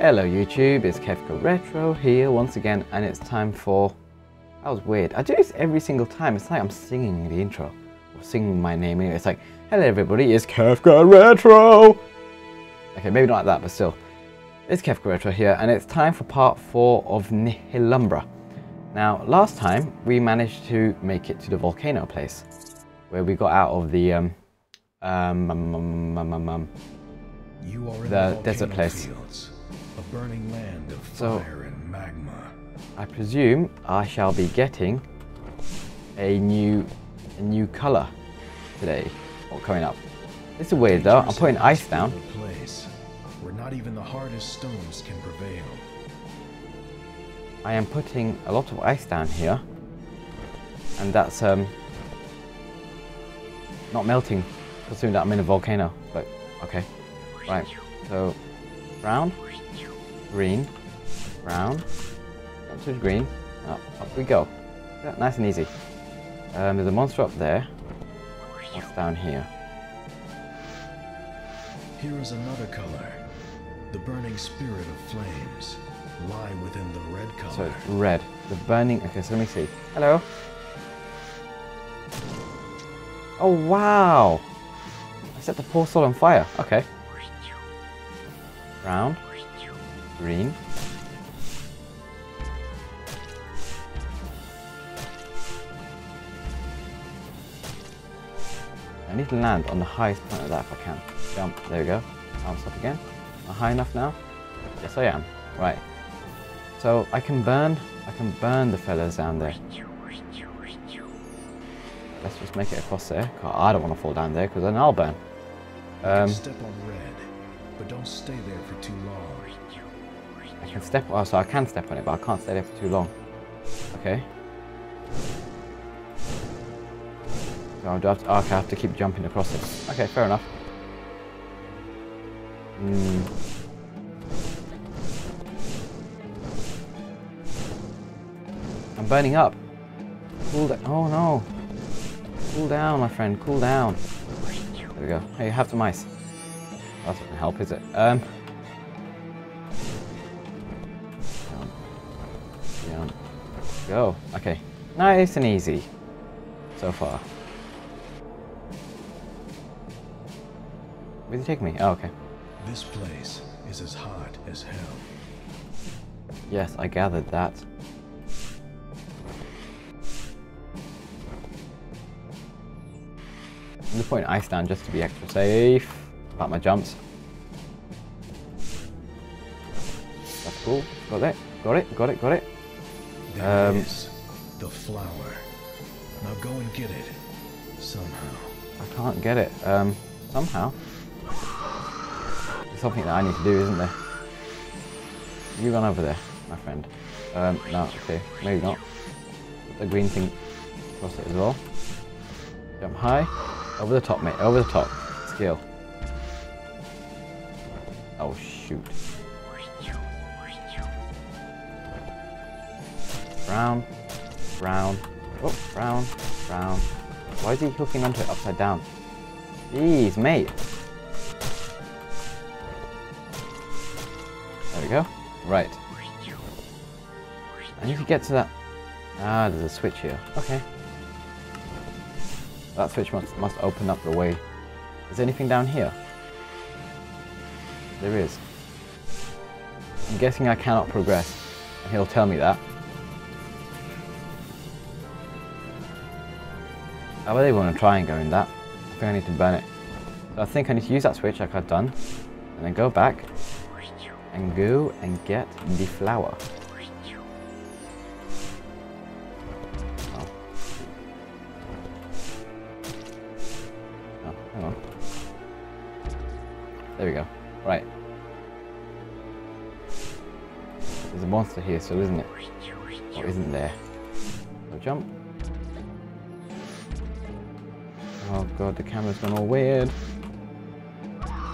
Hello YouTube, it's Qefka Retro here once again and it's time for... That was weird. I do this every single time. It's like I'm singing the intro. Or singing my name anyway. It's like, hello everybody, it's Qefka Retro! Okay, maybe not like that, but still. It's Qefka Retro here and it's time for part 4 of Nihilumbra. Now, last time we managed to make it to the volcano place. Where we got out of the... Um, um, um, um, um, um, um you are in the, the desert place. Fields, a burning land of So- fire and magma. I presume I shall be getting a new a new colour today or coming up. It's weird though. I'm putting ice down. Place where not even the hardest stones can prevail. I am putting a lot of ice down here, and that's um not melting, considering that I'm in a volcano. But okay, right. So brown, green, brown, up to green. Up, up we go. Yeah, nice and easy. Um, there's a monster up there. What's down here? Here is another color. The burning spirit of flames lie within the red color. So it's red. The burning. Okay, so let me see. Hello. Oh wow! I set the poor soul on fire. Okay. Brown. Green. I need to land on the highest point of that if I can. Jump. There we go. Bounce up again. Am I high enough now? Yes, I am. Right. So I can burn, I can burn the fellas down there. Let's just make it across there. I don't want to fall down there because then I'll burn. Um, step on red, but don't stay there for too long. I can step, oh, so I can step on it, but I can't stay there for too long. Okay. So I'll have to, okay, I have to keep jumping across it. Okay, fair enough. Hmm. I'm burning up. Cool down. Oh no. Cool down, my friend. Cool down. There we go. Hey, have some ice. That doesn't help, is it? Um. Down. Down. Go. Okay. Nice and easy. So far. Where's he taking me? Oh, okay. This place is as hot as hell. Yes, I gathered that. I'm just putting ice just to be extra safe about my jumps. That's cool. Got it. Got it. Got it. Got it. There Um, is the flower. Now go and get it somehow. I can't get it. Um, somehow. There's something that I need to do, isn't there? You run over there, my friend. Um, no, okay, maybe not. Put the green thing across it as well. Jump high. Over the top, mate. Over the top. Skill. Shoot. Brown. Brown. Oh, brown. Brown. Why is he hooking onto it upside down? Jeez, mate. There we go. Right. I need to get to that. Ah, there's a switch here. Okay. That switch must, must open up the way. Is anything down here? There is. I'm guessing I cannot progress. He'll tell me that. I really want to try and go in that. I think I need to burn it. So I think I need to use that switch like I've done. And then go back. And go and get the flower. Oh. Oh. There we go. Monster here still, isn't it? Or isn't there? So jump. Oh god, the camera's gone all weird.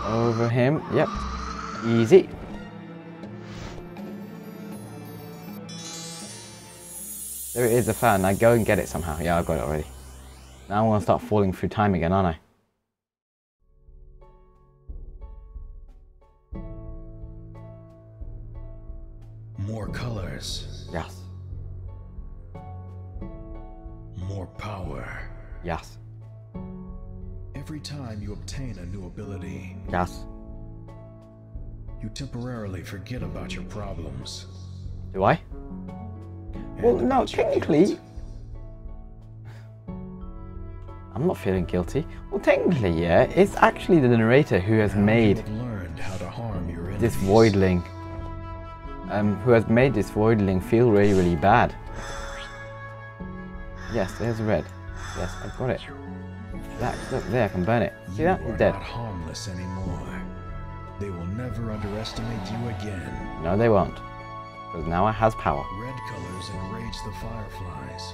Over him. Yep. Easy. There it is, the fan. Now go and get it somehow. Yeah, I got it already. Now I'm going to start falling through time again, aren't I? More colors, Yes. more power. Yes. Every time you obtain a new ability, Yes. you temporarily forget about your problems. Do I? and Well, no, technically- I'm not feeling guilty. Well, technically, yeah, it's actually the narrator who has How made You have um, who has made this voidling feel really, really bad. Yes, there's red. Yes, I've got it. That, look there, I can burn it. See that? are Dead. not harmless anymore. They will never underestimate you again. No, they won't. Because now I has power. Red colors enrage the fireflies.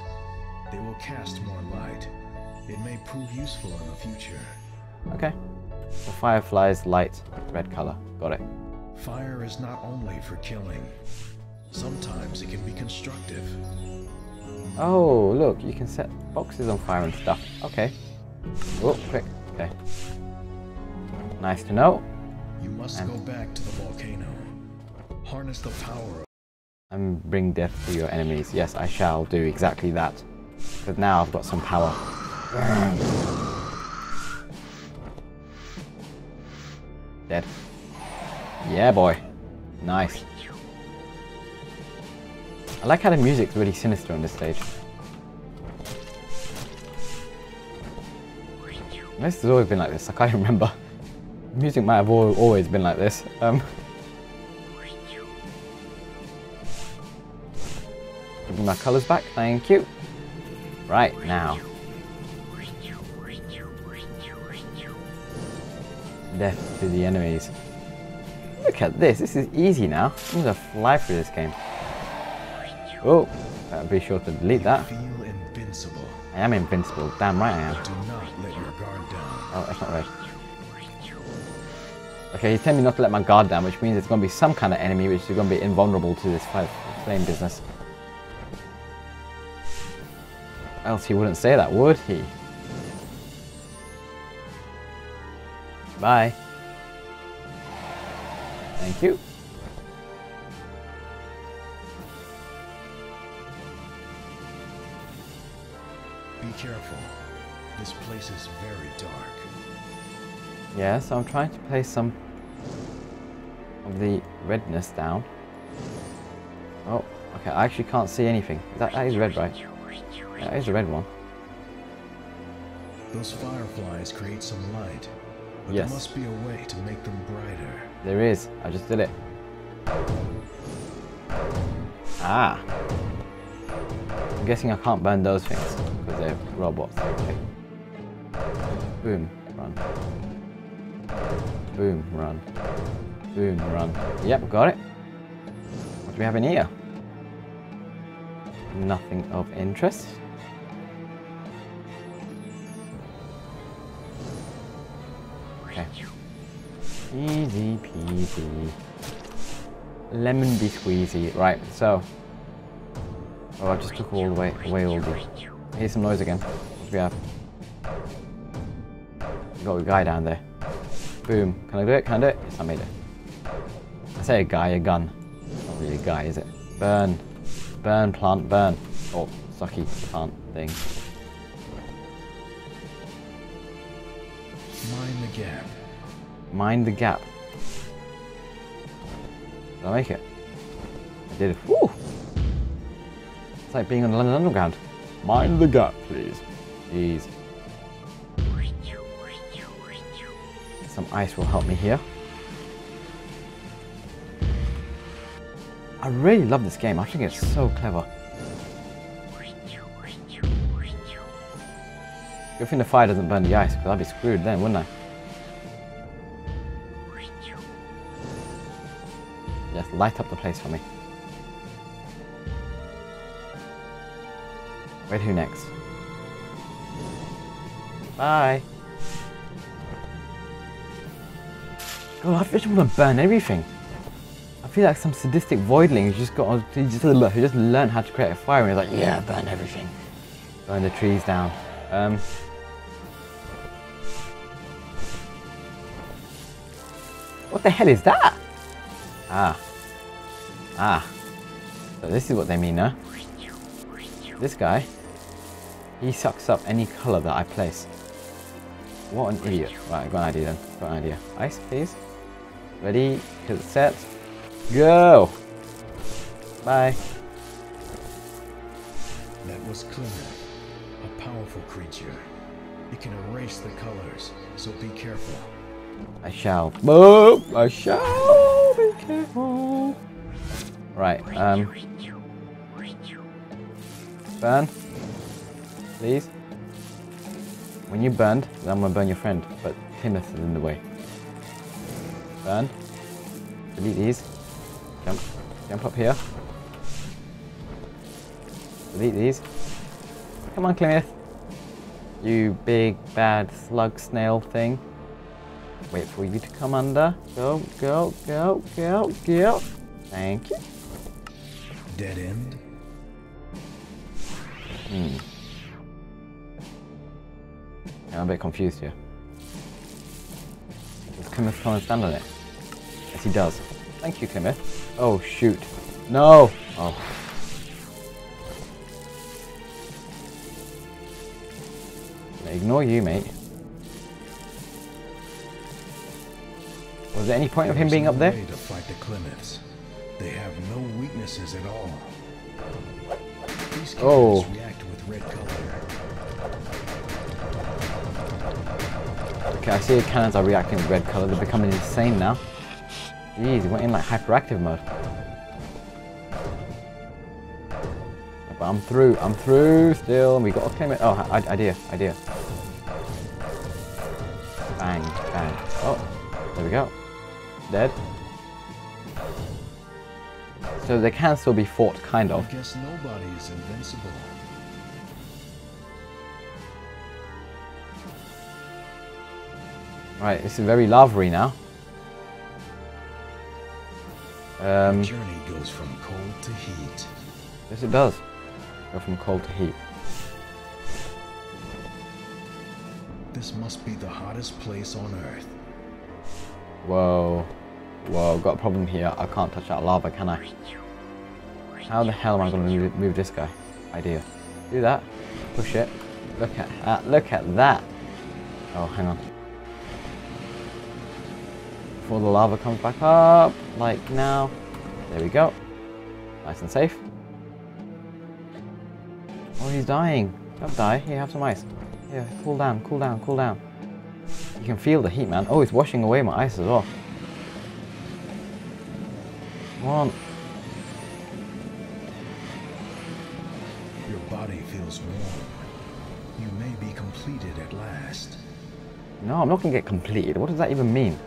They will cast more light. It may prove useful in the future. Okay. The firefly's light, red color. Got it. Fire is not only for killing. Sometimes it can be constructive. Oh, look, you can set boxes on fire and stuff. Okay. Oh, quick. Okay. Nice to know. You must And- go back to the volcano. Harness the power And bring death to your enemies. Yes, I shall do exactly that. Because now I've got some power. Dead. Yeah, boy. Nice. I like how the music's really sinister on this stage. This has always been like this. I can't remember. Music might have al- always been like this. Um, give me my colours back. Thank you. Right now. Death to the enemies. Look at this. This is easy now. I'm gonna fly through this game. Oh, better be sure to delete that. Feel invincible. I am invincible. Damn right I am. Do not let your guard down. Oh, that's not red. Okay, he's telling me not to let my guard down, which means it's going to be some kind of enemy which is going to be invulnerable to this fire- flame business. Else he wouldn't say that, would he? Bye. Thank you. Be careful. This place is very dark. Yeah, so I'm trying to place some of the redness down. Oh, okay, I actually can't see anything. That, that is red, right? Yeah, that is a red one. Those fireflies create some light, but Yes. there must be a way to make them brighter. There is. I just did it. Ah. I'm guessing I can't burn those things because they're robots. Okay. Boom, run. Boom, run. Boom, run. Yep, got it. What do we have in here? Nothing of interest. Okay. Easy peasy. Lemon be squeezy. Right, so. Oh, I just took all the way away all the. Hear some noise again. What we have? Got a guy down there. Boom. Can I do it? Can I do it? Yes, I made it. I say a guy, a gun. Not really a guy, is it? Burn. Burn, plant, burn. Oh, sucky plant thing. The gap. Mind the gap. Did I make it? I did. Woo! It's like being on the London Underground. Mind the gap, please. Please. Some ice will help me here. I really love this game. I think it's so clever. Good thing the fire doesn't burn the ice, because I'd be screwed then, wouldn't I? Light up the place for me. Wait, who next? Bye. God, I just want to burn everything. I feel like some sadistic voidling who just got, just, who just learned how to create a fire and he's like, yeah, burn everything. Burn the trees down. Um, what the hell is that? Ah. Ah. So this is what they mean now. This guy, he sucks up any color that I place. What an idiot. Right, got an idea then. Got an idea. Ice, please. Ready, set, go! Bye. That was Clement, a powerful creature. It can erase the colors, so be careful. I shall. Boop! I shall be careful. Right, um. Burn. Please. When you burned, then I'm gonna burn your friend, but Plymouth is in the way. Burn. Delete these. Jump. Jump up here. Delete these. Come on, Plymouth. You big bad slug snail thing. Wait for you to come under. Go, go, go, go, go. Thank you. Dead end? Hmm. Yeah, I'm a bit confused here. Does Plymouth come and stand on it? Yes, he does. Thank you, Plymouth. Oh, shoot. No! Oh. Ignore you, mate. Was there any point of him being no up there? to fight the Clements. They have no weaknesses at all. These Oh. react with red color. Okay, I see the cannons are reacting with red colour. They're becoming insane now. Jeez, went in like hyperactive mode. But I'm through. I'm through still. We got to claim it. Oh, I- idea, idea. Bang, bang. Oh, there we go. Dead. So they can still be fought, kind I of. guess nobody is invincible. Right, it's very lavery now. Um, journey goes from cold to heat. yes, it does. Go from cold to heat. This must be the hottest place on Earth. Whoa. Whoa, got a problem here. I can't touch that lava, can I? How the hell am I going to move, move this guy? Idea. Do that. Push it. Look at that. Look at that. Oh, hang on. Before the lava comes back up, like now. There we go. Nice and safe. Oh, he's dying. Don't die. Here, have some ice. Here, cool down, cool down, cool down. You can feel the heat, man. Oh, it's washing away my ice as well. Come on. Your body feels warm. You may be completed at last. No, I'm not gonna get completed. What does that even mean?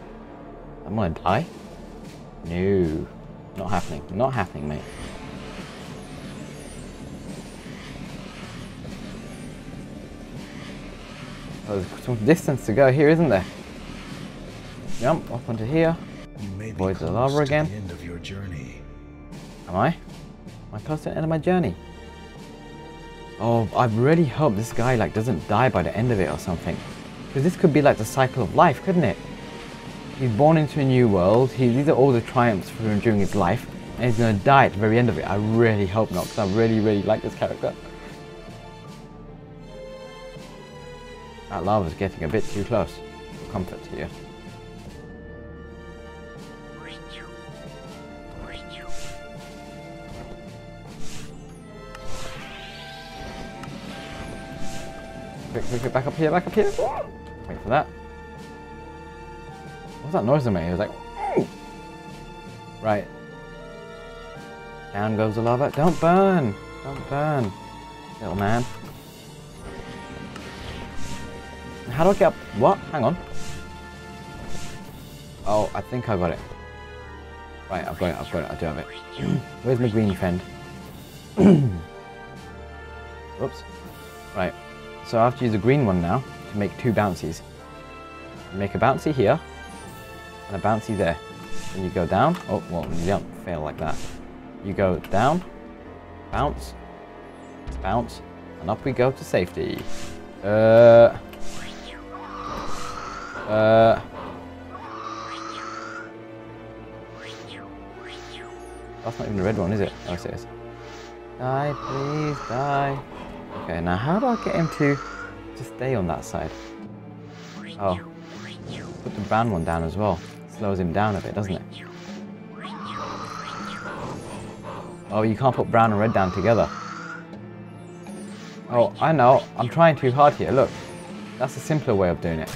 I'm gonna die? No. Not happening. Not happening, mate. Oh, there's some distance to go here, isn't there? Jump up onto here. You may be Avoid the lava again. Journey. Am I? Am I close to the end of my journey? Oh, I really hope this guy like doesn't die by the end of it or something. Because this could be like the cycle of life, couldn't it? He's born into a new world. He, these are all the triumphs for him during his life. And he's to die at the very end of it. I really hope not, because I really, really like this character. That lava's getting a bit too close for comfort here. Quick, quick, back up here, back up here. Wait for that. What's that noise I made? It was like, "Ooh." right. Down goes the lava. Don't burn. Don't burn, little man. How do I get up? What? Hang on. Oh, I think I got it. Right, I've got it, I've got it, I do have it. Where's my green friend? Oops. Right, so I have to use a green one now to make two bouncies. Make a bouncy here, and a bouncy there. Then you go down. Oh, well, you don't fail like that. You go down, bounce, bounce, and up we go to safety. Uh... Uh... That's not even a red one, is it? Oh, yes, it is. Die, please, die. Okay, now how do I get him to, to stay on that side? Oh, put the brown one down as well. Slows him down a bit, doesn't it? Oh, you can't put brown and red down together. Oh, I know. I'm trying too hard here. Look, that's a simpler way of doing it.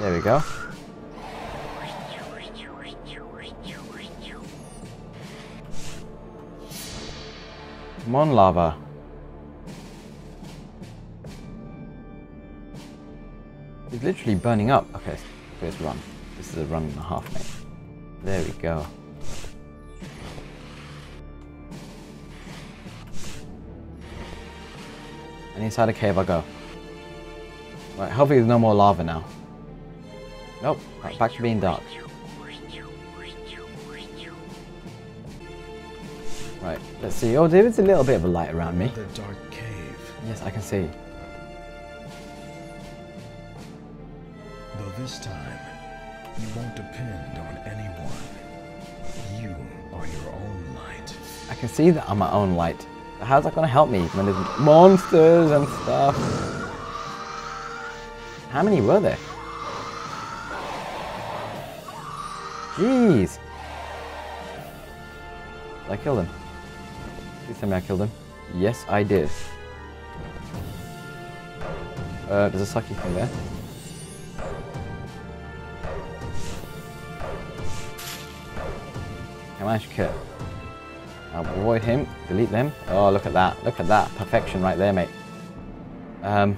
There we go. Come on, lava. It's literally burning up. Okay, let's run. This is a run and a half, mate. There we go. And inside a cave I go. Right, hopefully there's no more lava now. Nope, back to being dark. Let's see. Oh, there is a little bit of a light around me. The dark cave. Yes, I can see. Though this time, you won't depend on anyone. You are your own light. I can see that I'm my own light. How's that going to help me when there's monsters and stuff? How many were there? Jeez. Did I kill them? Please tell me I killed him. Yes, I did. Uh, there's a sucky thing there. Managed to kill. I'll avoid him, delete them. Oh, look at that. Look at that. Perfection right there, mate. Um.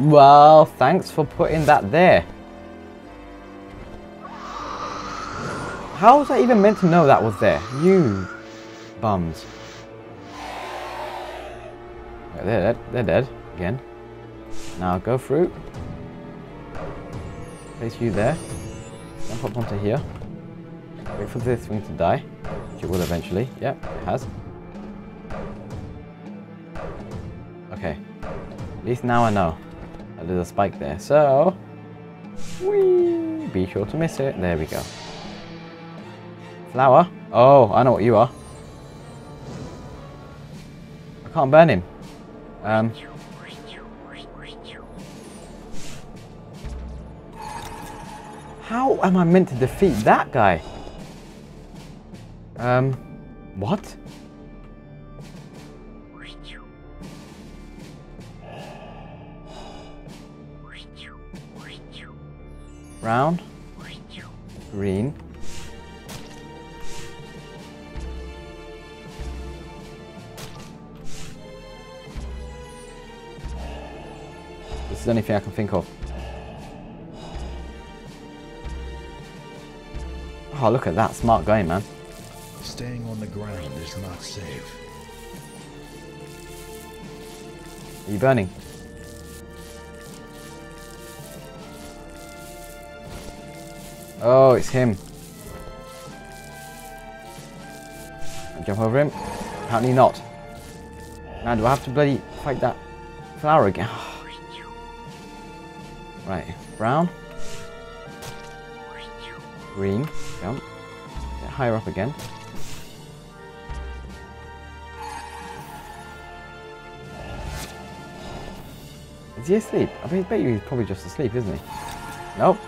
Well, thanks for putting that there. How was I even meant to know that was there? You bums. They're dead. They're dead again. Now go through. Place you there. Jump up onto here. Wait for this thing to die. Which it will eventually. Yep, it has. Okay. At least now I know. There's a spike there. So, whee, be sure to miss it. There we go. Flower? Oh, I know what you are. I can't burn him. Um. How am I meant to defeat that guy? Um, what? Brown, green, This is the only thing I can think of. Oh, look at that. Smart going, man. Staying on the ground is not safe. Are you burning? Oh, it's him. Jump over him. Apparently not. Now, do I have to bloody fight that flower again? Right, brown. Green, jump. Get higher up again. Is he asleep? I mean, I bet you he's probably just asleep, isn't he? Nope.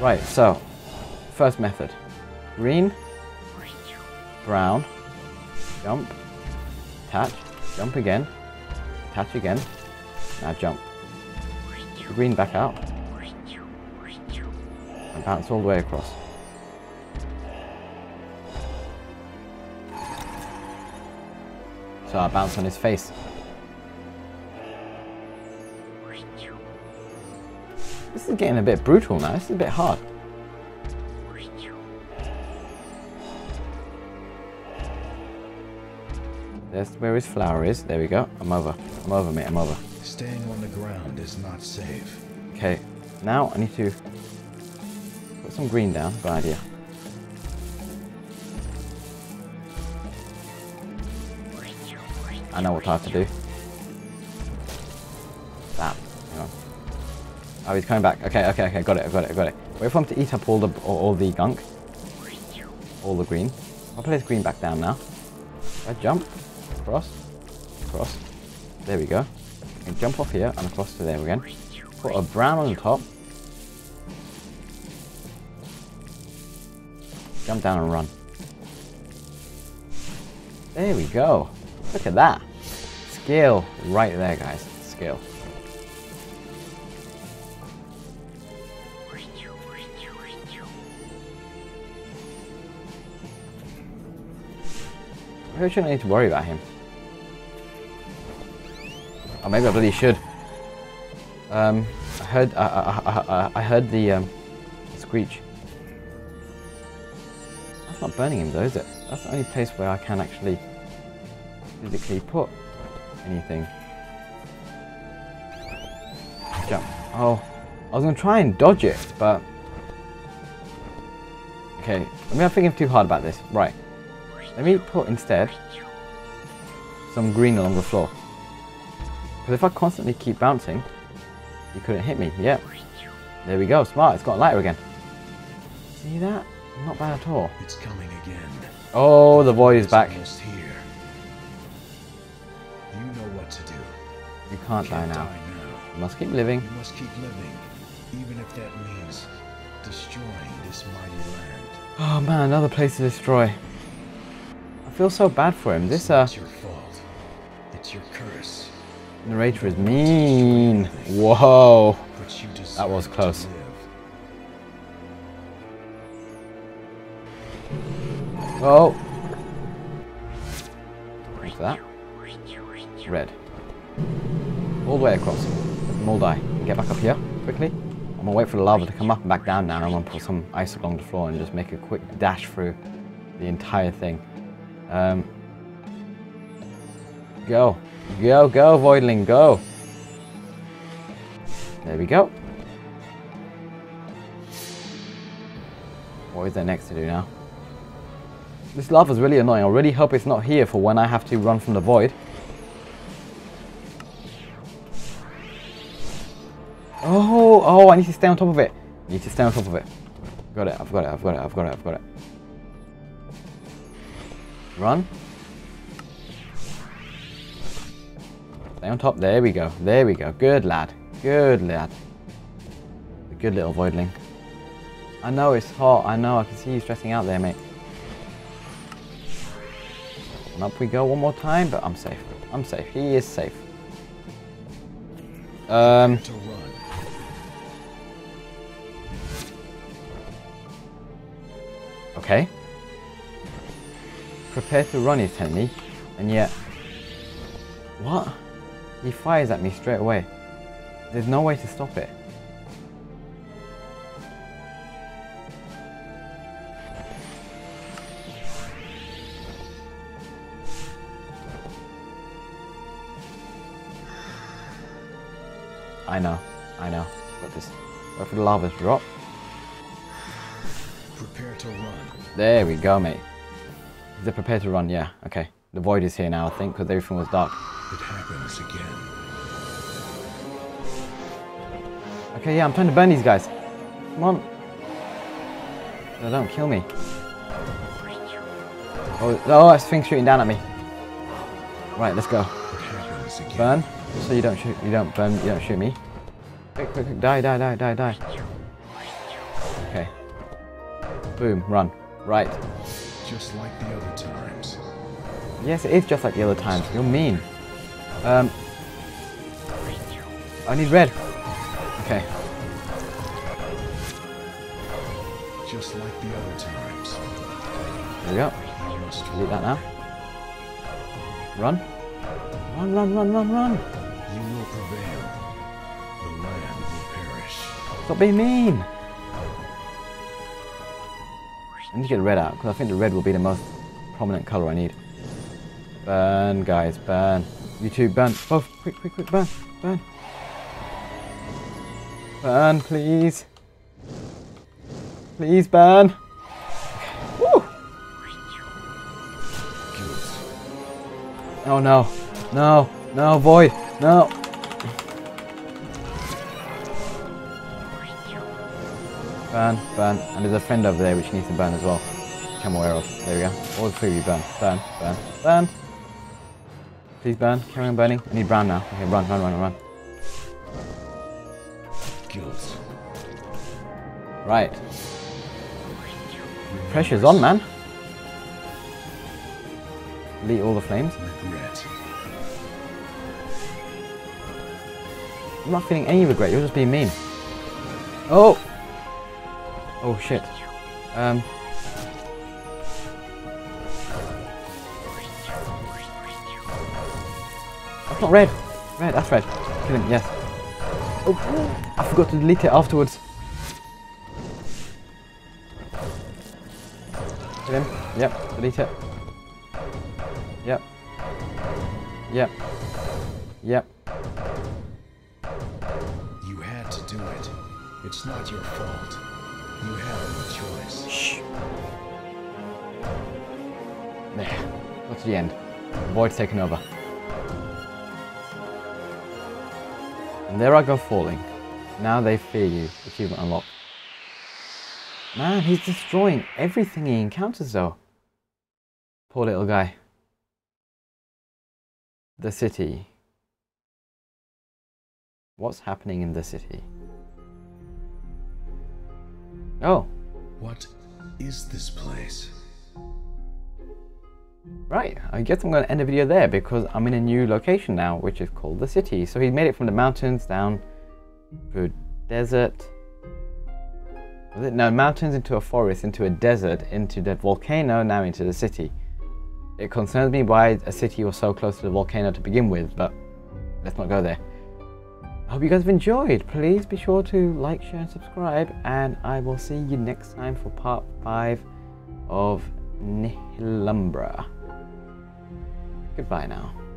Right, so, first method. Green, brown, jump, attach, jump again, attach again, now jump. Green back out, and bounce all the way across. So I bounce on his face. This is getting a bit brutal now. This is a bit hard. There's where his flower is. There we go. I'm over. I'm over, mate. I'm over. Staying on the ground is not safe. Okay. Now I need to put some green down. Good idea. I know what I have to do. That. Oh, he's coming back. Okay, okay, okay. Got it, I got it, I got it. Wait for him to eat up all the all, all the gunk. All the green. I'll place green back down now. I jump. Cross. Cross. There we go. Jump off here and across to there again. Put a brown on the top. Jump down and run. There we go. Look at that. Skill right there, guys. Skill. I shouldn't need to worry about him. Or maybe I really should. Um, I heard I, I, I, I heard the um, screech. That's not burning him though, is it? That's the only place where I can actually physically put anything. Jump. Oh, I was gonna try and dodge it, but okay. I mean, I'm thinking too hard about this. Right. Let me put instead some green along the floor. Because if I constantly keep bouncing, you couldn't hit me. Yep. There we go. Smart. It's got a lighter again. See that? Not bad at all. It's coming again. Oh, the void is back. almost here. You know what to do. You can't die Can't now. die now. You must keep living. You must keep living, even if that means destroying this mighty land. Oh man, another place to destroy. I feel so bad for him. This uh not your fault. It's your curse. Narrator is mean. Whoa. That was close. Oh. For that. Red. All the way across. We'll die. Get back up here quickly. I'm gonna wait for the lava to come up and back down now. And I'm gonna put some ice along the floor and just make a quick dash through the entire thing. Um, go. Go, go, Voidling, go. There we go. What is there next to do now? This lava is really annoying. I really hope it's not here for when I have to run from the void. Oh, oh, I need to stay on top of it. I need to stay on top of it. Got it, I've got it, I've got it, I've got it, I've got it. Run. Stay on top. There we go. There we go. Good lad. Good lad. A good little voidling. I know it's hot. I know. I can see you stressing out there, mate. And up we go one more time, but I'm safe. I'm safe. He is safe. Um, okay. Prepare to run, telling me. And yet... What? He fires at me straight away. There's no way to stop it. I know, I know. Got this. Wait for the lava to drop. Prepare to run. There we go, mate. Is it prepared to run? Yeah, okay. The void is here now, I think, because everything was dark. It happens again. Okay, yeah, I'm trying to burn these guys. Come on. No, don't kill me. Oh, oh, that thing's shooting down at me. Right, let's go. It happens again. Burn. So you don't shoot. You don't burn. You don't shoot me. Quick, quick, quick! Die, die, die, die, die. Okay. Boom. Run. Right. Just like the other times. Yes, it is just like the other times. You're mean. Um. I need red. Okay. Just like the other times. There we go. You that run. now. Run. Run, run, run, run, run. You will prevail. The land will perish. Stop being mean. I need to get the red out because I think the red will be the most prominent color I need. Burn, guys, burn. You two, burn. Both, quick, quick, quick, ban, ban. Ban, please. Please ban. Woo! Oh no, no, no, boy, no. Burn, burn. And there's a friend over there which needs to burn as well. Which I'm aware of. There we go. All three you burn. Burn, burn, burn. Please burn. Carry on burning. I need brown now. Okay, run, run, run, run. Guilt. Right. Pressure's on, man. Delete all the flames. Regret. I'm not feeling any regret. You're just being mean. Oh! Oh, shit. Um... That's not red. Red, that's red. Kill him, yes. Oh, I forgot to delete it afterwards. Kill him. Yep, delete it. Yep. Yep. Yep. You had to do it. It's not your fault. You had no choice. Shh. There. Got to the end. The void's taken over. And there I go falling. Now they fear you. Achievement unlocked. Man, he's destroying everything he encounters though. Poor little guy. The city. What's happening in the city? Oh, What is this place? Right, I guess I'm going to end the video there because I'm in a new location now, which is called the city. So he made it from the mountains down through desert. Was it? No, mountains into a forest, into a desert, into the volcano, now into the city. It concerns me why a city was so close to the volcano to begin with, but let's not go there. I hope you guys have enjoyed. Please be sure to like, share, and subscribe, and I will see you next time for part 5 of Nihilumbra. Goodbye now.